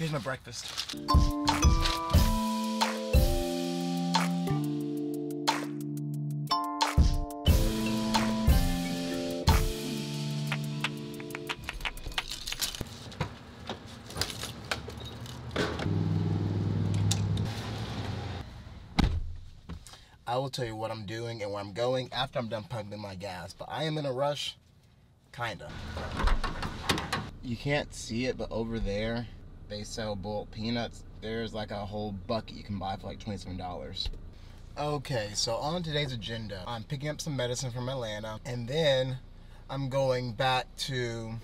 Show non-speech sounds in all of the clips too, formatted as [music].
Here's my breakfast. I will tell you what I'm doing and where I'm going after I'm done pumping my gas. But I am in a rush, kinda. You can't see it, but over there, they sell bulk peanuts. There's like a whole bucket you can buy for like $27. Okay, so on today's agenda, I'm picking up some medicine from Atlanta, and then I'm going back to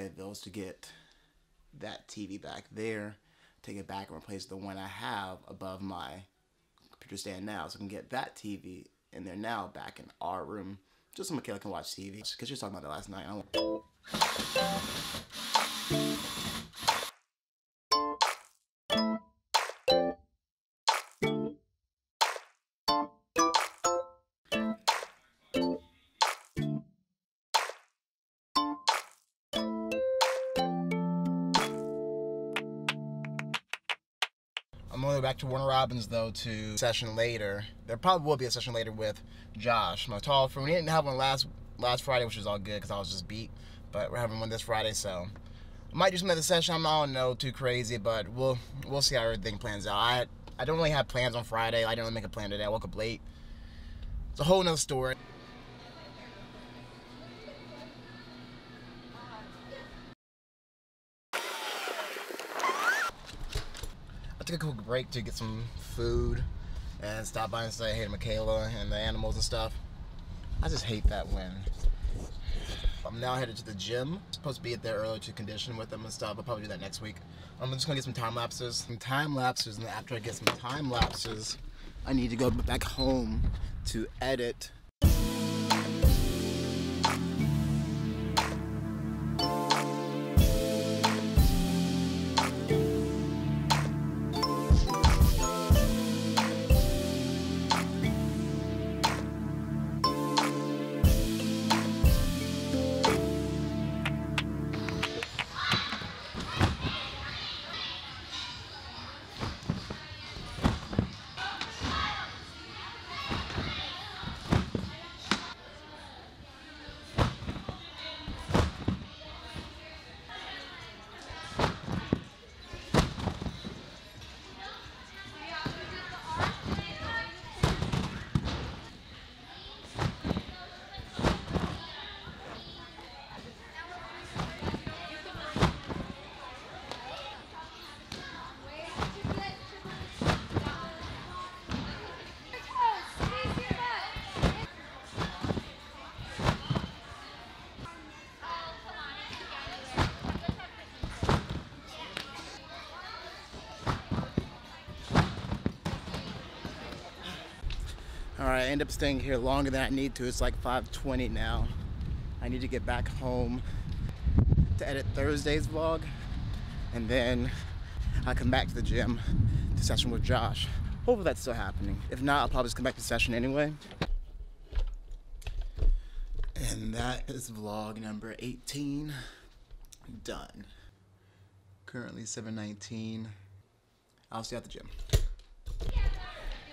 is to get that TV back there, take it back and replace the one I have above my computer stand now. So I can get that TV in there now back in our room, just so Michaela can watch TV. Because she was talking about that last night. Going back to Warner Robins though to session later. There probably will be a session later with Josh, my tall friend. We didn't have one last last Friday, which was all good because I was just beat. But we're having one this Friday, so I might do some other session. I'm don't know too crazy, but we'll we'll see how everything plans out. I I don't really have plans on Friday. I didn't really make a plan today. I woke up late. It's a whole nother story. Took a quick break to get some food and stop by and say hey to Michaela and the animals and stuff. I just hate that when I'm now headed to the gym. Supposed to be at there early to condition with them and stuff. I'll probably do that next week. I'm just gonna get some time lapses. Some time lapses, and after I get some time lapses, I need to go back home to edit end up staying here longer than I need to. It's like 5:20 now. I need to get back home to edit Thursday's vlog, and then I come back to the gym to session with Josh. Hopefully that's still happening. If not, I'll probably just come back to session anyway. And that is vlog number 18 done. Currently 7:19. I'll see you at the gym.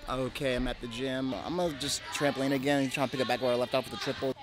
Okay, I'm at the gym. I'm gonna just trampoline again, trying to pick it back where I left off with the triple.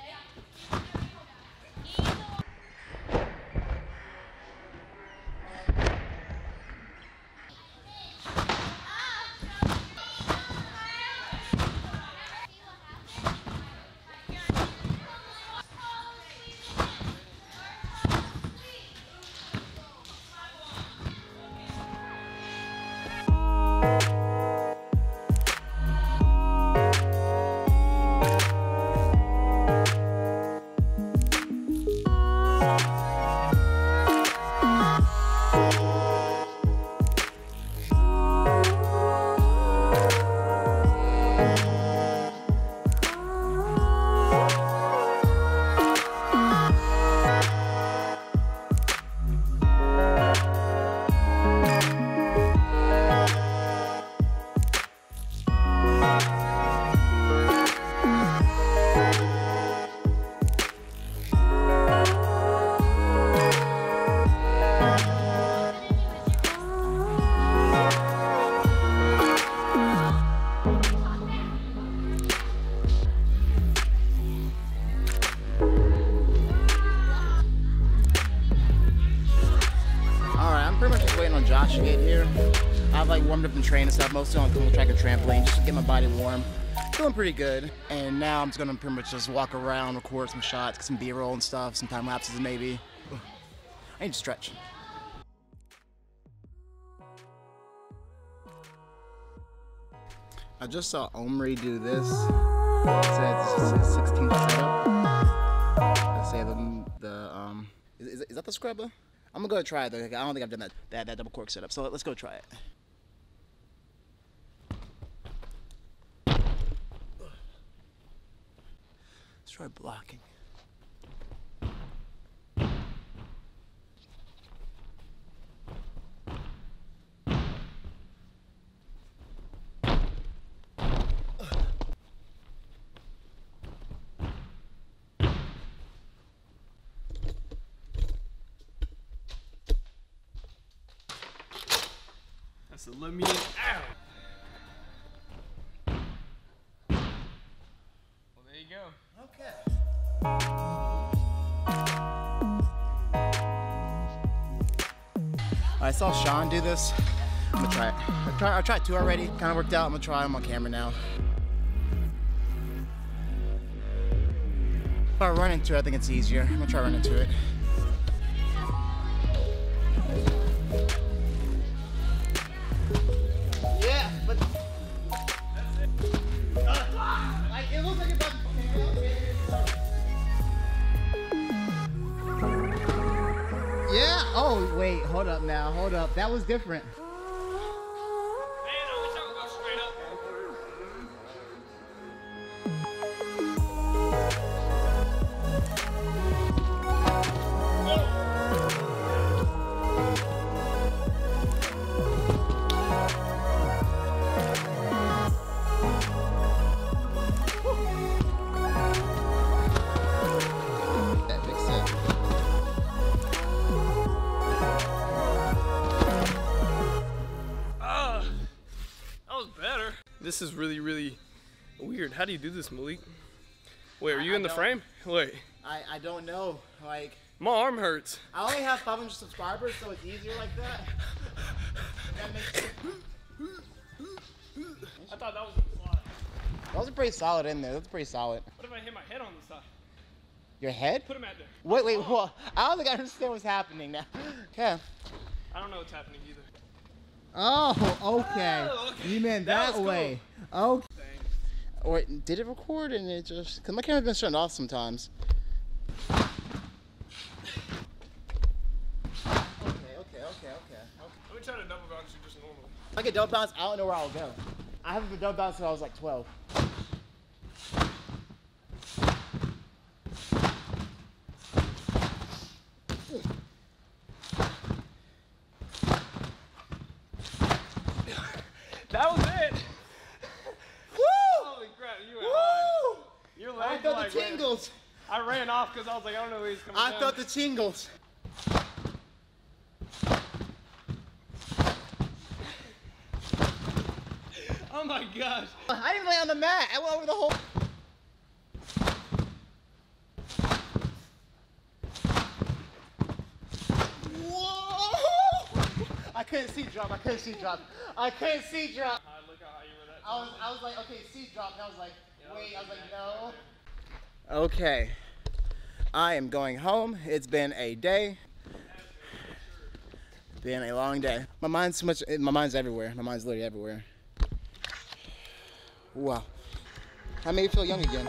Warmed up and trained and stuff, mostly on dual track and trampoline, just to get my body warm. Feeling pretty good. And now I'm just gonna pretty much just walk around, record some shots, some B-roll and stuff, some time lapses maybe. I need to stretch. I just saw Omri do this. It is his 16th setup. I say the, the um, is, is that the scrubber? I'm gonna go try it though. I don't think I've done that, that, that double cork setup. So let's go try it. Try blocking. That's me in. Ow! I saw Sean do this. I'm gonna try it. I tried, I tried two already. Kind of worked out. I'm gonna try them on camera now. If I run into it, I think it's easier. I'm gonna try running into it. Oh, wait. Hold up now. Hold up. That was different. This is really, really weird. How do you do this, Malik? Wait, are you I in the frame? Wait, I, I don't know. Like, my arm hurts. I only have 500 subscribers, so it's easier like that. That, makes, I thought that was gonna slide. that was pretty solid in there. That's pretty solid. What if I hit my head on the side? Your head? Put him out there. Wait, wait, what? I don't think I understand what's happening now. [laughs] Okay. I don't know what's happening either. Oh, okay. Oh, okay. You meant That that, was cool. way. Okay. Dang. Or did it record and it just? Cause my camera's been shutting off sometimes. Okay, okay, okay, okay. Let me try to double bounce you just normal. If I get double bounce, I don't know where I'll go. I haven't been double bounce since I was like 12. That was it. [laughs] Woo! Holy crap, you went. Woo! Your I legs felt like the ran- tingles. I ran off because I was like, I don't know where he's coming I down. felt the tingles. [laughs] Oh my gosh. I didn't lay on the mat. I went over the whole. Whoa! I couldn't seat drop. I couldn't seat drop. I couldn't seat drop. Ah, look how high you were that I was. I was like, okay, seat drop. And I was like, wait. I was like, no. Okay. I am going home. It's been a day. Been a long day. My mind's too much. My mind's everywhere. My mind's literally everywhere. Wow. I made me feel young again.